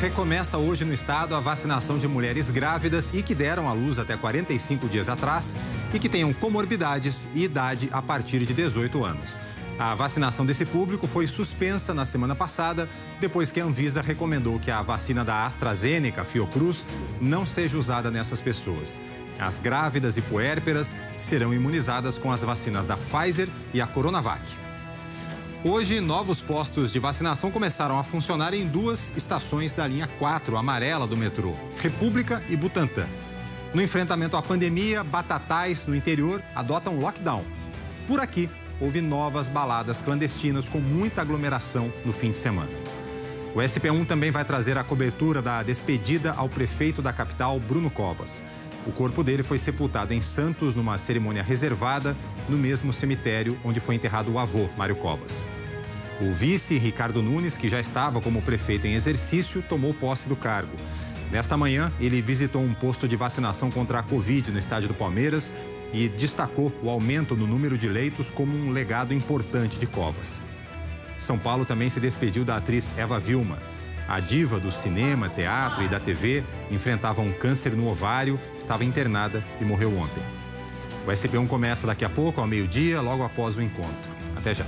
Recomeça hoje no estado a vacinação de mulheres grávidas e que deram à luz até 45 dias atrás e que tenham comorbidades e idade a partir de 18 anos. A vacinação desse público foi suspensa na semana passada, depois que a Anvisa recomendou que a vacina da AstraZeneca, Fiocruz, não seja usada nessas pessoas. As grávidas e puérperas serão imunizadas com as vacinas da Pfizer e a Coronavac. Hoje, novos postos de vacinação começaram a funcionar em duas estações da linha 4 amarela do metrô, República e Butantã. No enfrentamento à pandemia, Batatais, no interior, adotam lockdown. Por aqui, houve novas baladas clandestinas com muita aglomeração no fim de semana. O SP1 também vai trazer a cobertura da despedida ao prefeito da capital, Bruno Covas. O corpo dele foi sepultado em Santos numa cerimônia reservada no mesmo cemitério onde foi enterrado o avô, Mário Covas. O vice, Ricardo Nunes, que já estava como prefeito em exercício, tomou posse do cargo. Nesta manhã, ele visitou um posto de vacinação contra a Covid no estádio do Palmeiras e destacou o aumento no número de leitos como um legado importante de Covas. São Paulo também se despediu da atriz Eva Vilma. A diva do cinema, teatro e da TV enfrentava um câncer no ovário, estava internada e morreu ontem. O SB1 começa daqui a pouco, ao meio-dia, logo após o encontro. Até já.